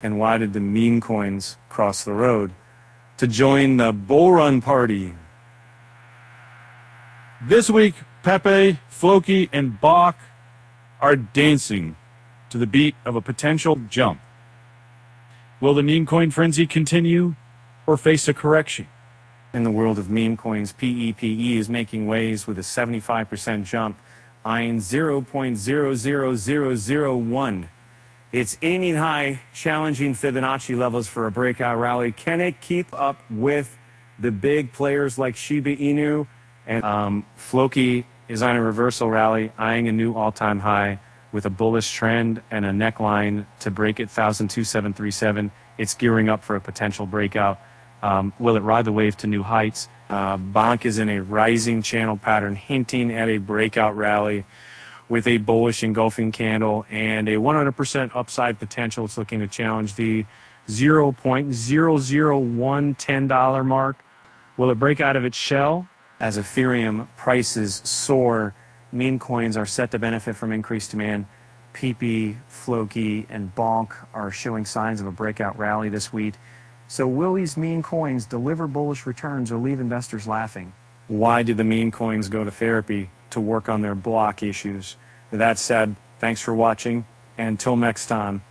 And why did the meme coins cross the road to join the bull run party? This week, Pepe, Floki, and Bonk are dancing to the beat of a potential jump. Will the meme coin frenzy continue or face a correction? In the world of meme coins, PEPE is making waves with a 75% jump, eyeing 0.00001. It's aiming high, challenging Fibonacci levels for a breakout rally. Can it keep up with the big players like Shiba Inu? And um, Floki is on a reversal rally, eyeing a new all-time high with a bullish trend and a neckline to break at 102737. It's gearing up for a potential breakout. Um, will it ride the wave to new heights? Uh, Bonk is in a rising channel pattern, hinting at a breakout rally with a bullish engulfing candle and a 100% upside potential. It's looking to challenge the 0.00110 mark. Will it break out of its shell? As Ethereum prices soar, meme coins are set to benefit from increased demand. PEPE, Floki, and Bonk are showing signs of a breakout rally this week. So will these meme coins deliver bullish returns or leave investors laughing? Why did the meme coins go to therapy? To work on their block issues. With that said, thanks for watching, and until next time,